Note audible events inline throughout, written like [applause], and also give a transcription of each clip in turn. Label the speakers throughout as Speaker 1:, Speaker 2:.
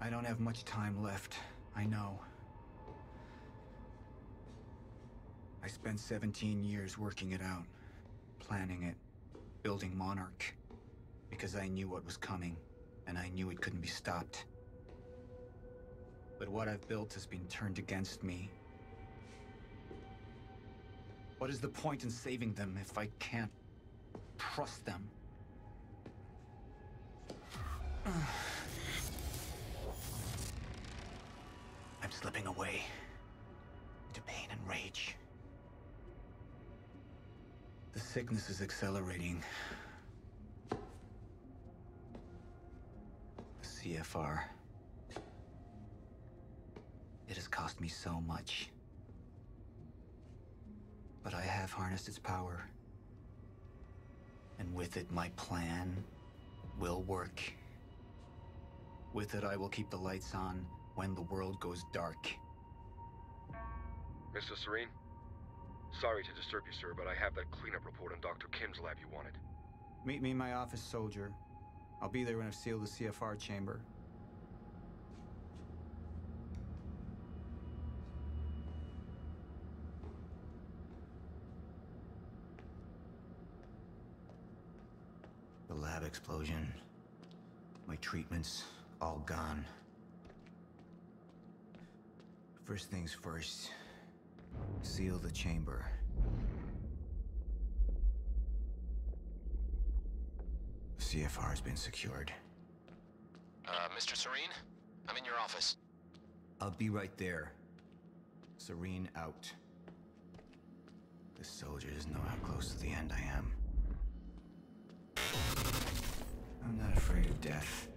Speaker 1: I don't have much time left. I know. I spent 17 years working it out, planning it, building Monarch. Because I knew what was coming, and I knew it couldn't be stopped. But what I've built has been turned against me. What is the point in saving them if I can't trust them? Slipping away into pain and rage. The sickness is accelerating. The CFR. It has cost me so much. But I have harnessed its power. And with it, my plan will work. With it, I will keep the lights on when the world goes dark.
Speaker 2: Mr. Serene? Sorry to disturb you, sir, but I have that cleanup report on Dr. Kim's lab you wanted.
Speaker 1: Meet me in my office, soldier. I'll be there when I've sealed the CFR chamber. The lab explosion. My treatments, all gone. First things first. Seal the chamber. CFR has been secured.
Speaker 3: Uh, Mr. Serene? I'm in your office.
Speaker 1: I'll be right there. Serene out. The soldiers know how close to the end I am. I'm not afraid of death.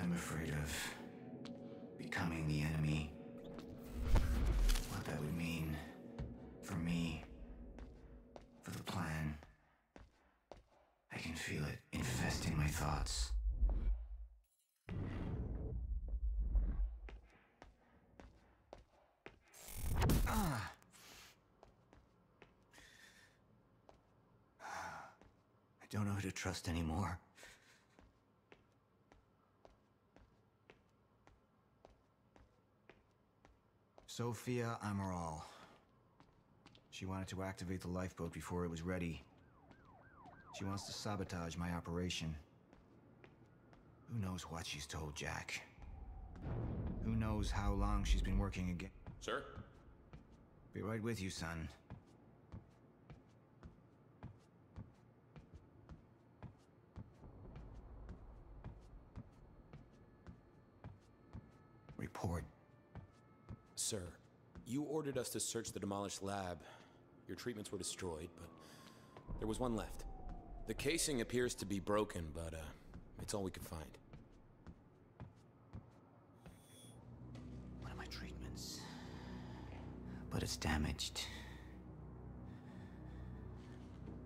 Speaker 1: I'm afraid of becoming the enemy. What that would mean for me, for the plan. I can feel it infesting my thoughts. Ah. I don't know who to trust anymore. Sofia Amaral. She wanted to activate the lifeboat before it was ready. She wants to sabotage my operation. Who knows what she's told Jack? Who knows how long she's been working again?
Speaker 4: Sir?
Speaker 1: Be right with you, son. Report.
Speaker 4: Sir, you ordered us to search the demolished lab. Your treatments were destroyed, but there was one left. The casing appears to be broken, but uh, it's all we could find.
Speaker 1: One of my treatments. But it's damaged.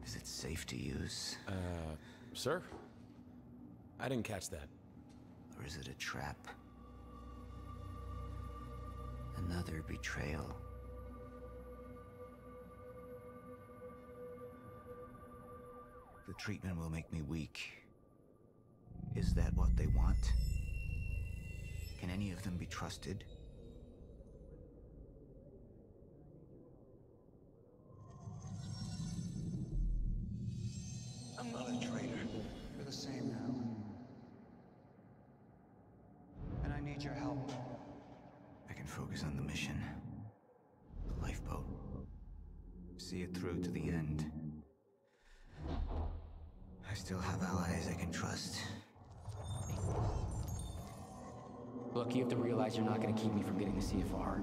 Speaker 1: Is it safe to use?
Speaker 4: Uh, sir? I didn't catch that.
Speaker 1: Or is it a trap? Another betrayal. The treatment will make me weak. Is that what they want? Can any of them be trusted? I'm not a traitor. You're the same now. And I need your help. I can focus on the mission. The lifeboat. See it through to the end. I still have allies I can trust.
Speaker 5: Look, you have to realize you're not gonna keep me from getting the CFR.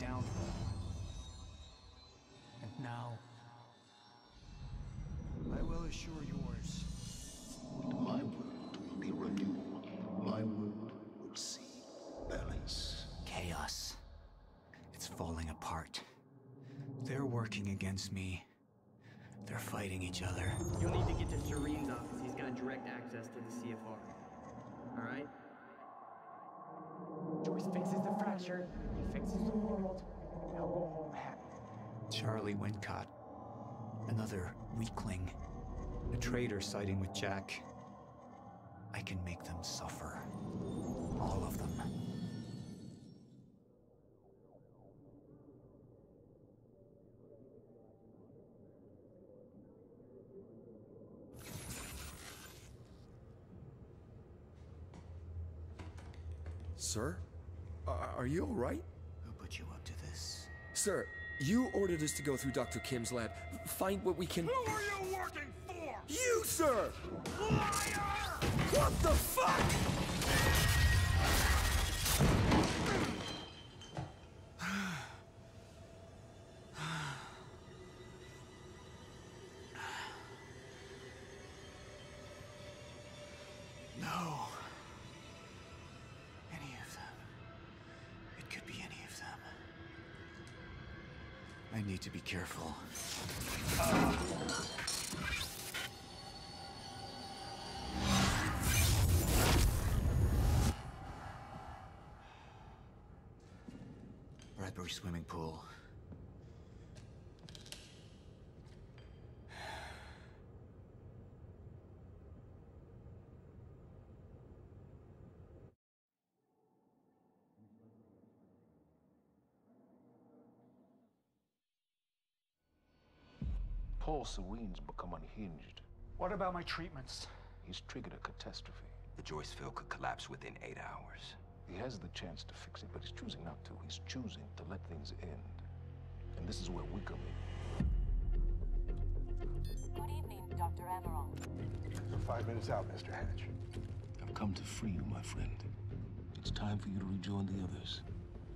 Speaker 6: Downfall. And now, I will assure yours.
Speaker 7: My world will be renewed. My world will see balance.
Speaker 1: Chaos. It's falling apart. They're working against me. They're fighting each other.
Speaker 8: You'll need to get to Serene's office. He's got direct access to the CFR. Alright?
Speaker 6: Joyce He fixes the world. Now go home happy.
Speaker 1: Charlie Wincott. Another weakling. A traitor siding with Jack. I can make them suffer. All of them.
Speaker 9: Sir? Are are you all right?
Speaker 1: Who put you up to this?
Speaker 9: Sir, you ordered us to go through Dr. Kim's lab, find what we can.
Speaker 10: Who are you working for?
Speaker 9: You, sir!
Speaker 10: Liar!
Speaker 9: What the fuck?
Speaker 1: Be careful. Bradbury swimming pool.
Speaker 7: Paul Serene's become unhinged.
Speaker 6: What about my treatments?
Speaker 7: He's triggered a catastrophe.
Speaker 11: The Joyceville could collapse within eight hours.
Speaker 7: He has the chance to fix it, but he's choosing not to. He's choosing to let things end. And this is where we come in.
Speaker 12: Good evening, Dr. Amaral.
Speaker 13: We're five minutes out, Mr. Hatch.
Speaker 7: I've come to free you, my friend. It's time for you to rejoin the others,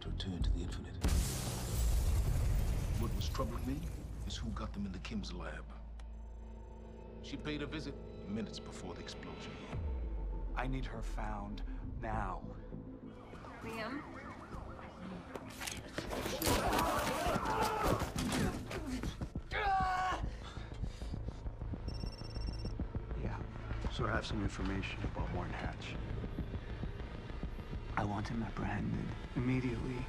Speaker 7: to return to the infinite. What was troubling me is who got them into Kim's lab. She paid a visit minutes before the explosion.
Speaker 6: I need her found now.
Speaker 12: Liam?
Speaker 6: Yeah.
Speaker 13: So I have some information about Warren Hatch.
Speaker 6: I want him apprehended immediately.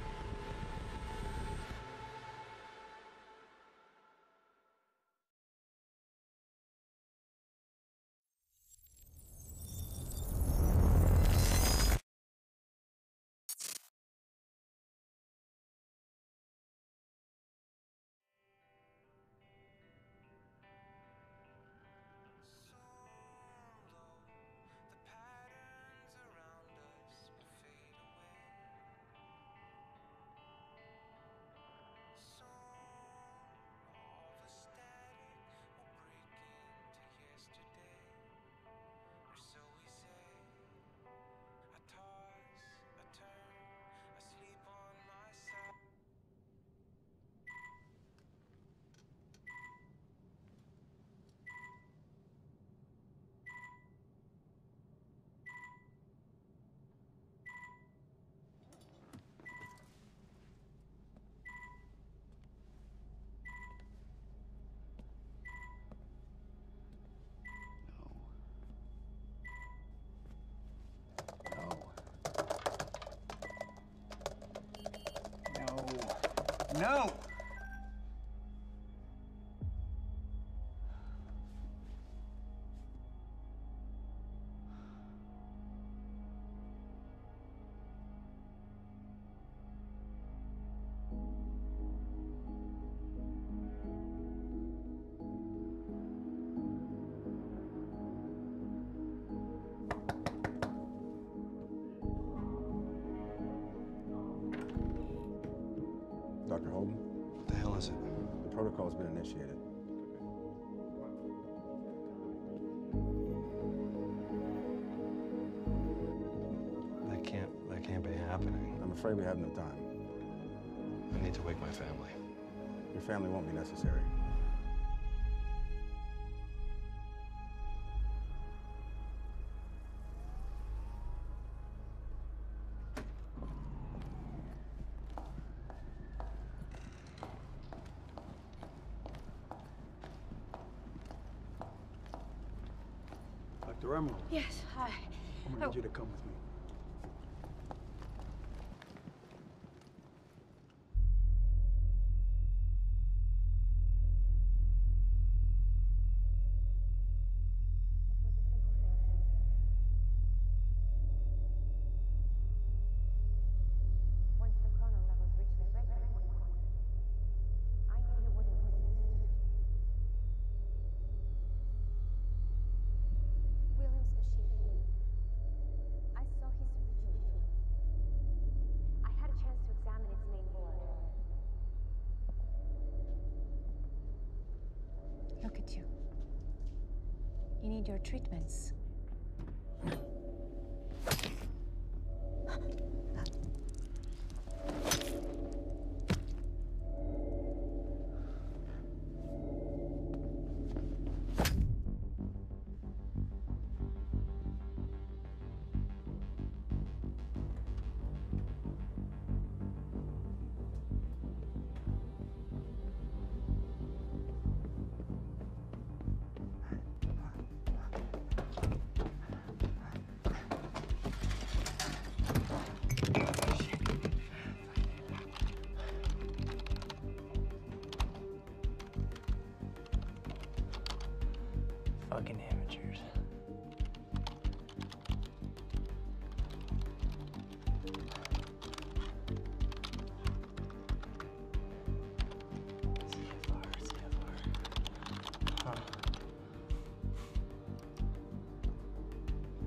Speaker 6: No!
Speaker 14: Protocol's been initiated.
Speaker 15: That can't, that can't be happening.
Speaker 14: I'm afraid we have no time.
Speaker 15: I need to wake my family.
Speaker 14: Your family won't be necessary.
Speaker 13: Come with me.
Speaker 16: You
Speaker 17: need your treatments.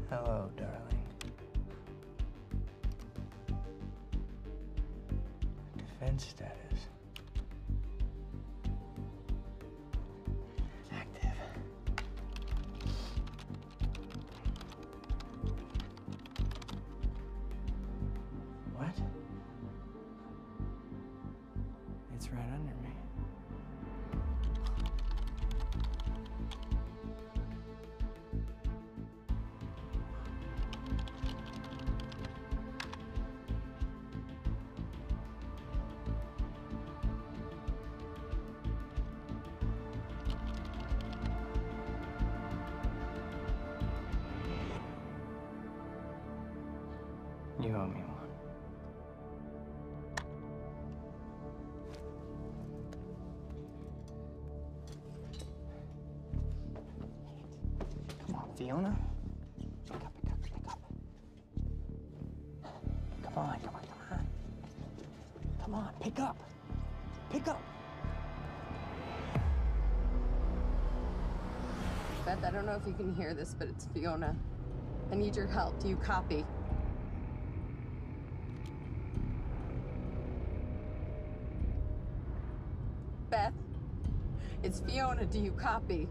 Speaker 18: Hello, darling. Defense status. Fiona. Pick up, pick up, pick up. Come on, come on, come on. Come on, pick up. Pick up.
Speaker 19: Beth, I don't know if you can hear this, but it's Fiona. I need your help. Do you copy? Beth, it's Fiona. Do you copy?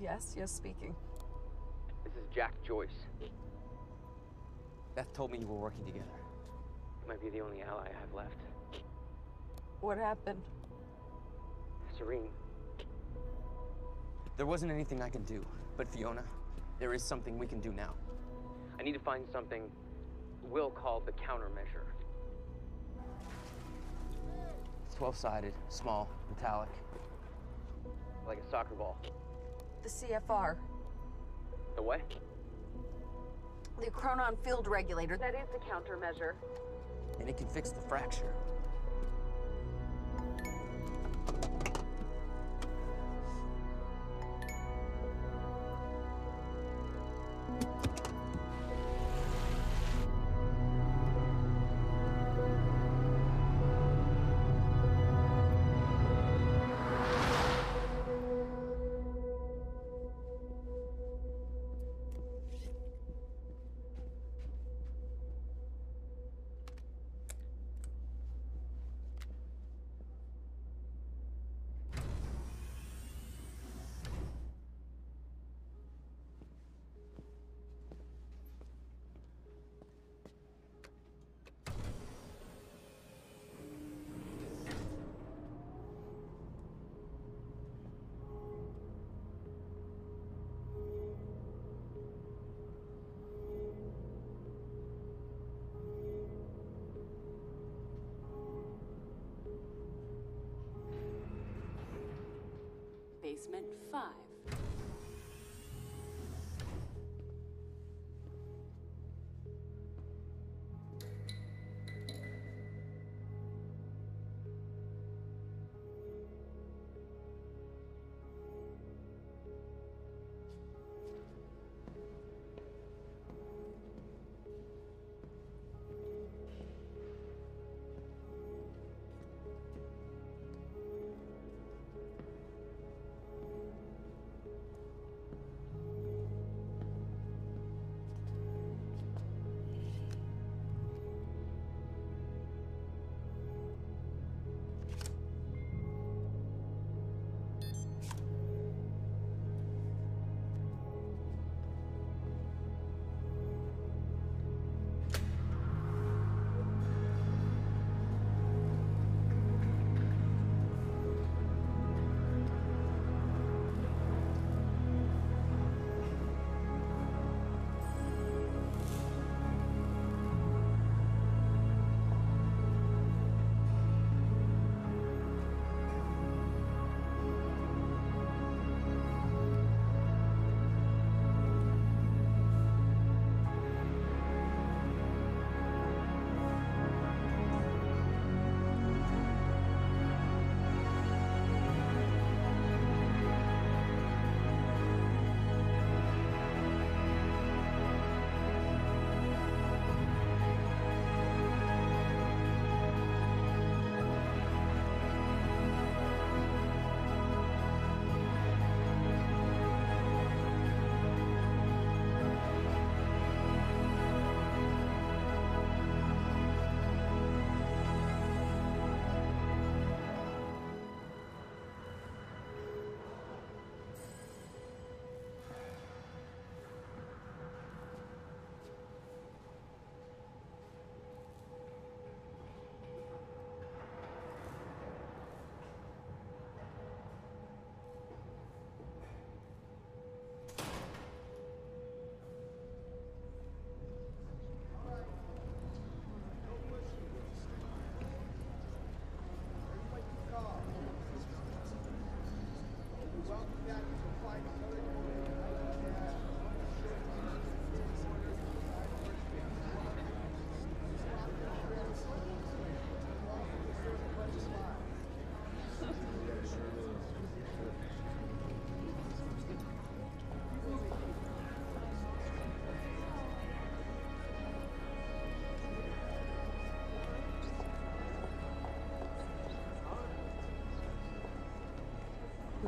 Speaker 19: Yes, yes, speaking.
Speaker 18: This is Jack Joyce. Beth told me you were working together. You might be the only ally I have left.
Speaker 19: What happened?
Speaker 18: Serene. There wasn't anything I could do, but Fiona, there is something we can do now. I need to find something We'll called the countermeasure. It's 12-sided, small, metallic, like a soccer ball.
Speaker 19: The CFR.
Speaker 18: The what?
Speaker 19: The Chronon Field Regulator. That is the countermeasure.
Speaker 18: And it can fix the fracture.
Speaker 12: Basement 5.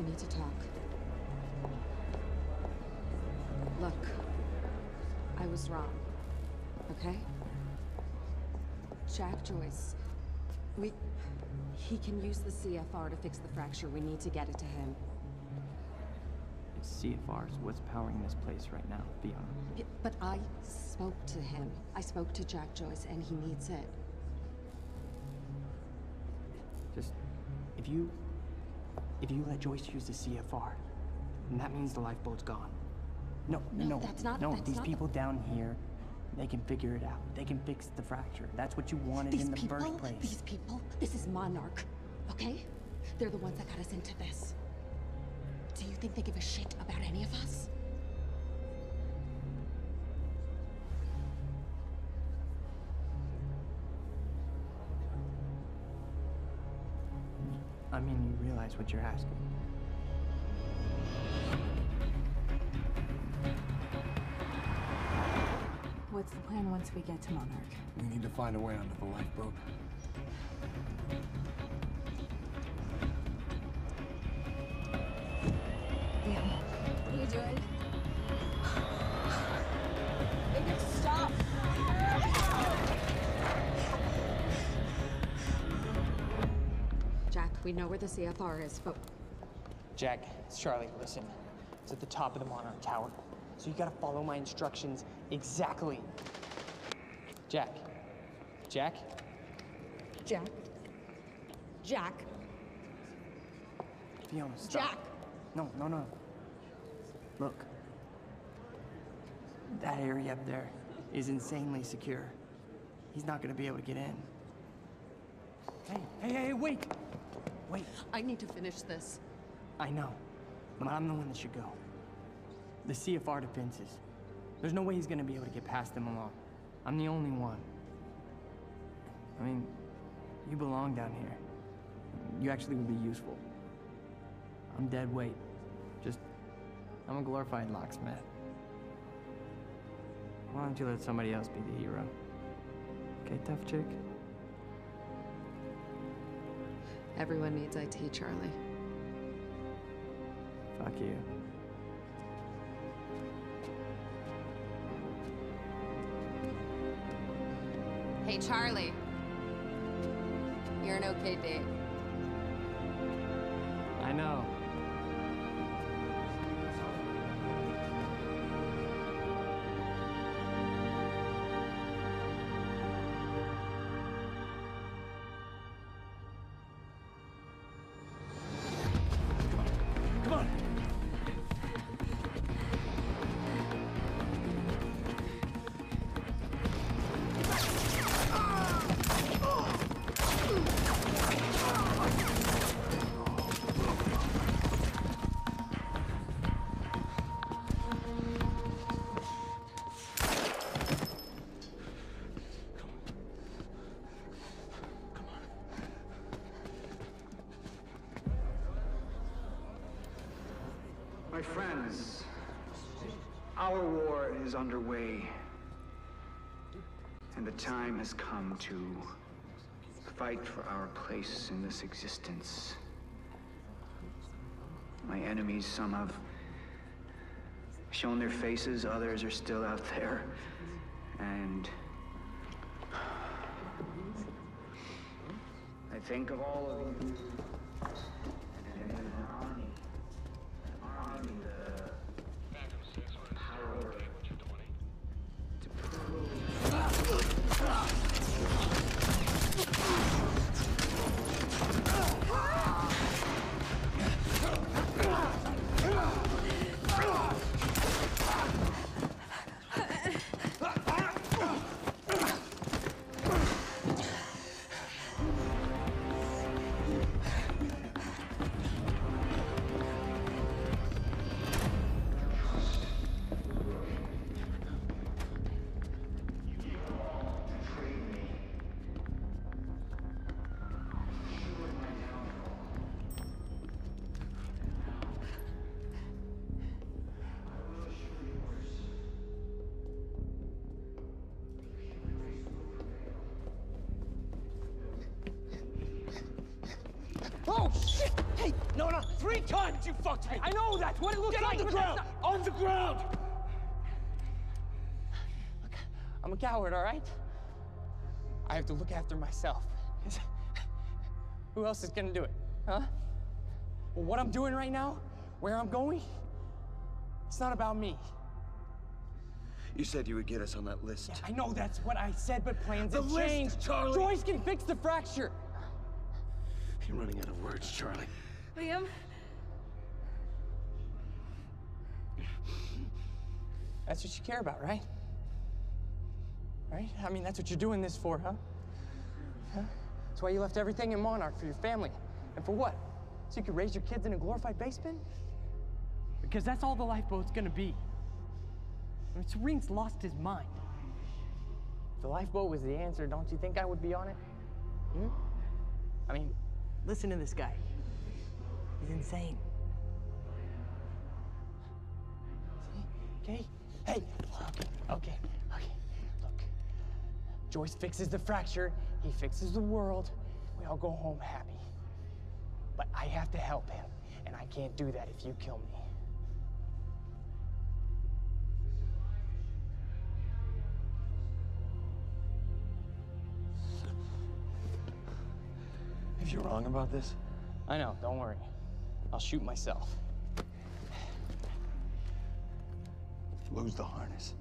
Speaker 19: We need to talk. Look, I was wrong. Okay? Jack Joyce. We. He can use the CFR to fix the fracture. We need to get it to him.
Speaker 8: CFR is what's powering this place right now, Fiona.
Speaker 19: But I spoke to him. I spoke to Jack Joyce, and he needs it.
Speaker 8: Just, if you, if you let Joyce use the CFR, and that means the lifeboat's gone. No,
Speaker 19: No,
Speaker 8: no,
Speaker 19: that's not-
Speaker 8: no.
Speaker 19: that's
Speaker 8: these
Speaker 19: not the-
Speaker 8: people down here, they can figure it out. They can fix the fracture. That's what you wanted
Speaker 19: These
Speaker 8: in the
Speaker 19: people,
Speaker 8: first place.
Speaker 19: these people, this is Monarch, okay? They're the ones that got us into this. Do you think they give a shit about any of us?
Speaker 8: Mean, you realize what you're asking.
Speaker 20: What's the plan once we get to Monarch?
Speaker 13: We need to find a way onto the lifeboat.
Speaker 19: We know where the CFR is, but
Speaker 17: Jack, it's Charlie, listen. It's at the top of the Monarch Tower. So you gotta follow my instructions exactly. Jack. Jack?
Speaker 19: Jack. Jack.
Speaker 17: Fiona, stop.
Speaker 19: Jack!
Speaker 17: No, no, no. Look. That area up there is insanely secure. He's not gonna be able to get in. Hey, hey, hey, wait! Wait.
Speaker 19: I need to finish this.
Speaker 17: I know.
Speaker 8: But I'm the one that should go. The CFR defenses. There's no way he's gonna be able to get past them alone. I'm the only one. I mean, you belong down here. You actually would be useful. I'm dead weight. Just, I'm a glorified locksmith. Why don't you let somebody else be the hero? Okay, tough chick?
Speaker 21: Everyone needs IT, Charlie.
Speaker 8: Fuck you.
Speaker 21: Hey, Charlie. You're an okay date.
Speaker 8: I know.
Speaker 1: Friends, our war is underway. And the time has come to fight for our place in this existence. My enemies, some have shown their faces, others are still out there. And I think of all of you.
Speaker 17: Times you fucked me! I know that's what it looks
Speaker 10: Get
Speaker 17: like!
Speaker 10: on the ground!
Speaker 17: not-
Speaker 10: On the ground!
Speaker 17: I'm a coward, all right? I have to look after myself. [laughs] Who else is gonna do it, huh? Well, what I'm doing right now, where I'm going, it's not about me.
Speaker 22: You said you would get us on that list.
Speaker 17: Yeah, I know that's what I said, but plans
Speaker 22: The
Speaker 17: have
Speaker 22: list,
Speaker 17: changed.
Speaker 22: Charlie!
Speaker 17: Joyce can fix the fracture.
Speaker 22: You're running out of words, Charlie.
Speaker 21: Liam?
Speaker 17: That's what you care about, right? Right? I mean, that's what you're doing this for, huh? Huh? That's why you left everything in Monarch for your family. And for what? So you could raise your kids in a glorified basement?
Speaker 8: Because that's all the lifeboat's gonna be. I mean, Serene's lost his mind.
Speaker 17: If the lifeboat was the answer, don't you think I would be on it? Hmm? I mean, listen to this guy. He's insane. See? Okay? Hey, okay, okay, okay. Look. Joyce fixes the fracture, he fixes the world. We all go home happy. But I have to help him, and I can't do that if you kill me.
Speaker 22: If you're wrong about this,
Speaker 17: I know, don't worry. I'll shoot myself.
Speaker 22: Lose the harness.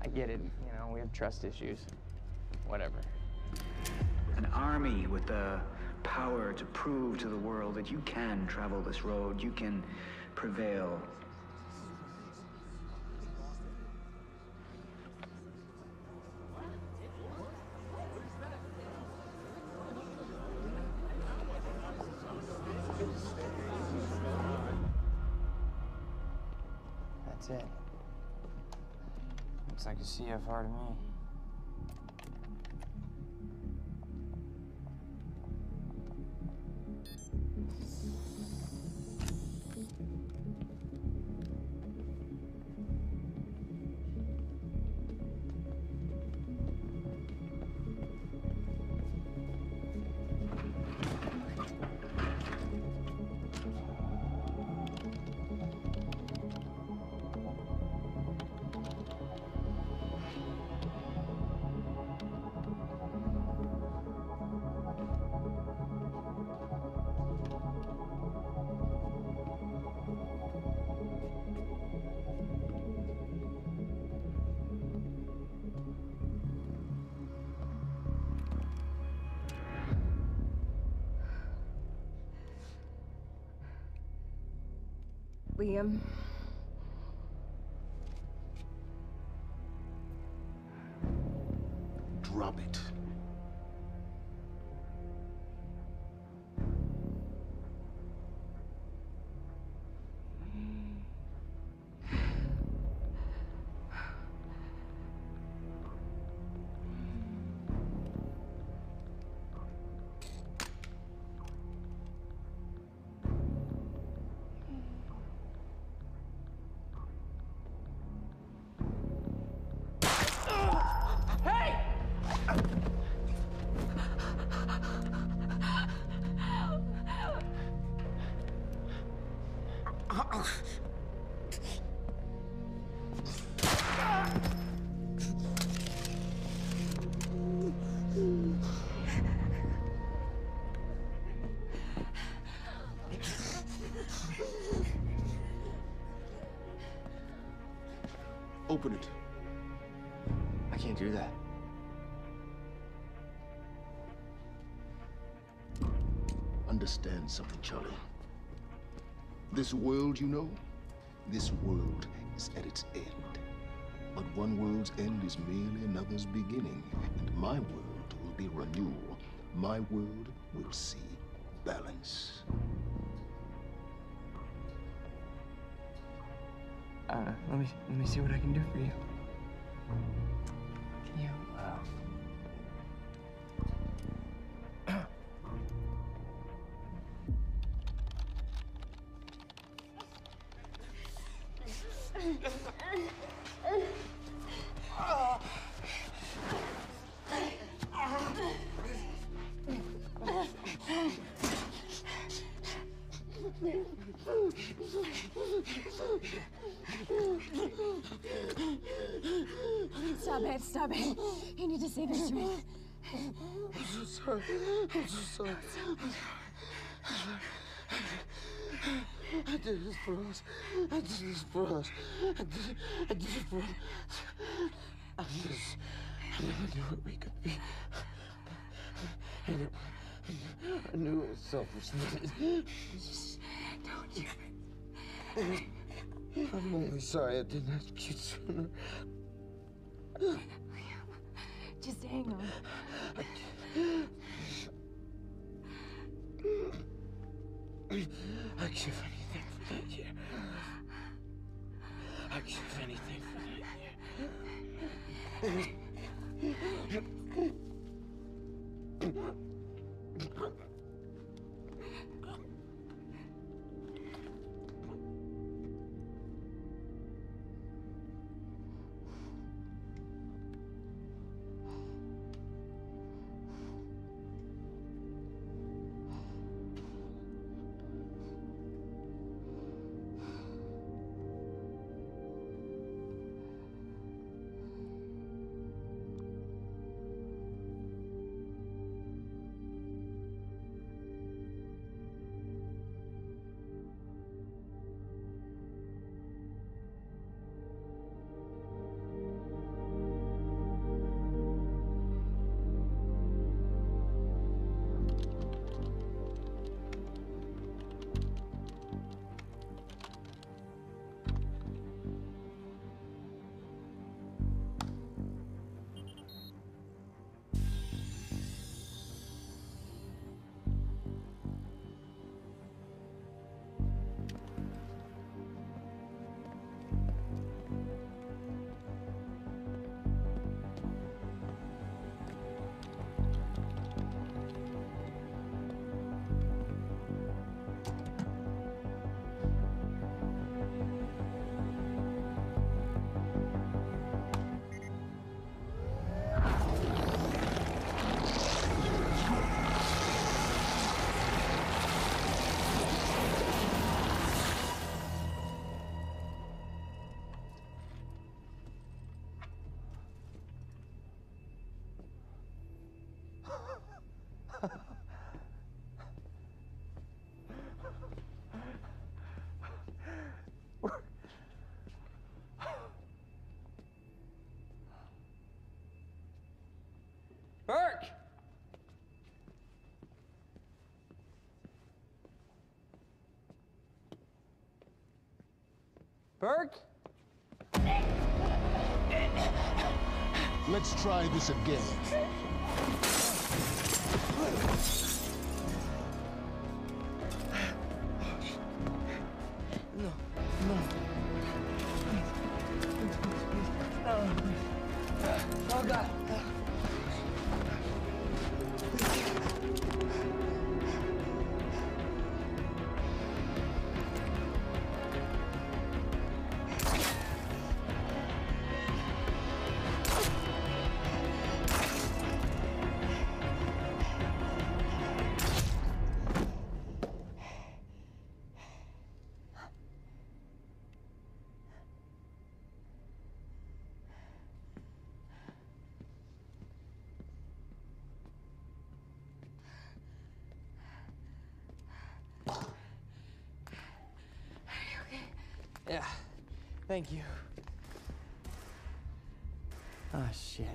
Speaker 17: I get it, you know, we have trust issues. Whatever.
Speaker 1: An army with the power to prove to the world that you can travel this road, you can prevail.
Speaker 17: Like a to me.
Speaker 16: Liam.
Speaker 7: Open it.
Speaker 22: I can't do that.
Speaker 7: Understand something, Charlie. This world, you know, this world is at its end. But one world's end is merely another's beginning, and my world will be renewal. My world will see balance.
Speaker 17: Uh, let me let me see what I can do for you. Can you.
Speaker 10: I did this for us. I did, I did it for us. I just, I never knew what we could be. I knew, I knew it was selfishness.
Speaker 16: Just don't you.
Speaker 10: I'm only sorry I didn't ask you sooner.
Speaker 16: Just hang on.
Speaker 10: I'd give anything for that year. I'd give anything. [laughs] For that
Speaker 17: Burke?
Speaker 7: Let's try this again.
Speaker 17: Thank you. Ah, shit.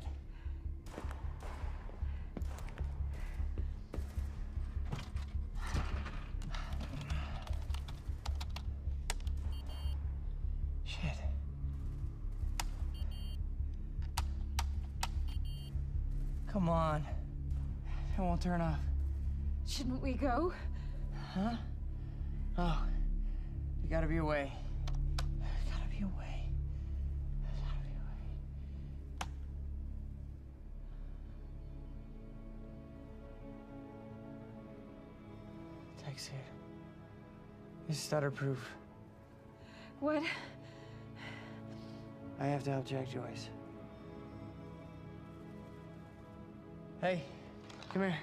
Speaker 17: Shit. Come on. It won't turn off.
Speaker 16: Shouldn't we go?
Speaker 17: Huh? This is stutter proof.
Speaker 16: What?
Speaker 17: I have to help Jack Joyce. Hey, come here.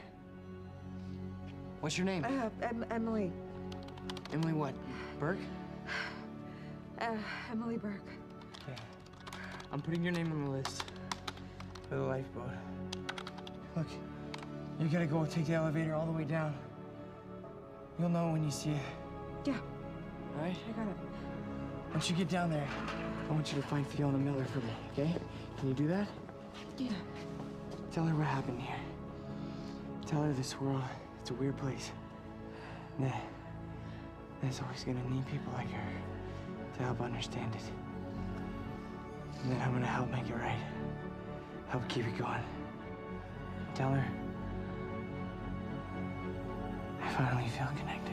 Speaker 17: What's your name?
Speaker 16: Uh, em Emily.
Speaker 17: Emily what? Burke? [sighs]
Speaker 16: Uh, Emily Burke.
Speaker 17: Okay. I'm putting your name on the list for the lifeboat. Look, you gotta go take the elevator all the way down. You'll know when you see it. All right?
Speaker 16: I got it.
Speaker 17: Once you get down there, I want you to find Fiona Miller for me, okay? Can you do that?
Speaker 16: Yeah.
Speaker 17: Tell her what happened here. Tell her this world, it's a weird place. And that, that's always gonna need people like her to help understand it. And then I'm gonna help make it right. Help keep it going. Tell her I finally feel connected.